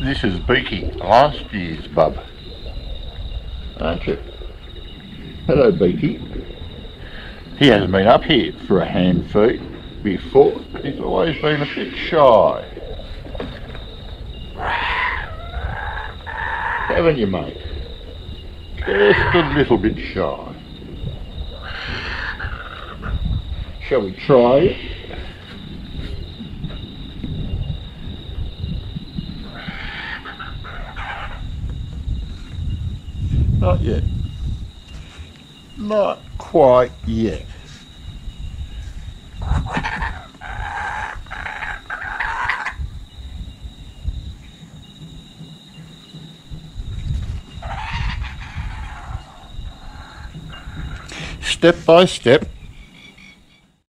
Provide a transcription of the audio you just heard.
this is Beaky, last year's bub. Aren't you? Hello, Beaky. He hasn't been up here for a hand feed before. He's always been a bit shy. Haven't you, mate? Just a little bit shy. Shall we try it? Not yet. Not quite yet. Step by step,